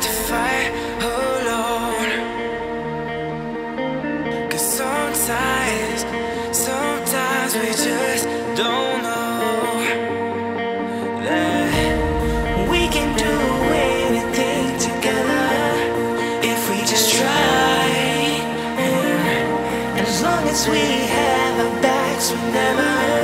fight alone. Cause sometimes, sometimes we just don't know we can do anything together If we just try. As long as we have our backs, we never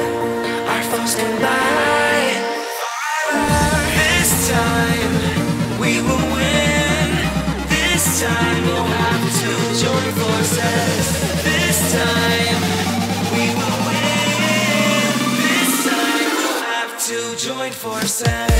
join forces. This time we will win. This time we'll have to join forces.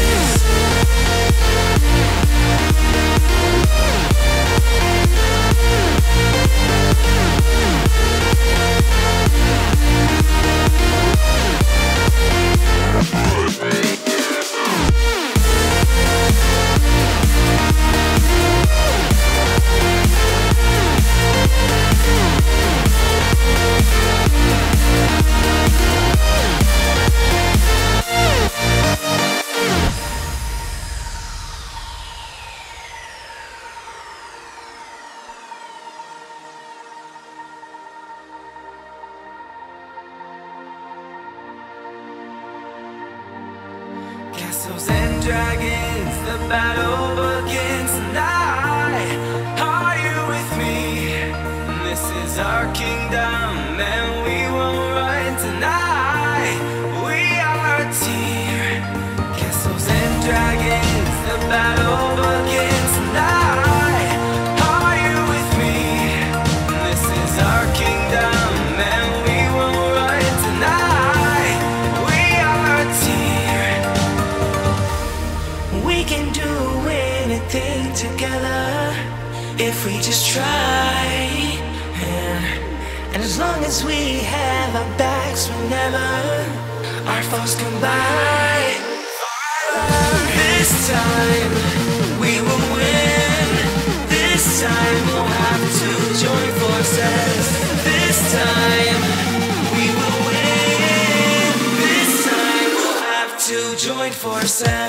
Castles and dragons, the battle begins tonight. Are you with me? This is our kingdom, and we won't run tonight. We are a team. Together if we just try. And, and as long as we have our backs whenever our foes come. This time we will win. This time we'll have to join forces. This time we will win. This time we'll have to join forces.